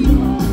you.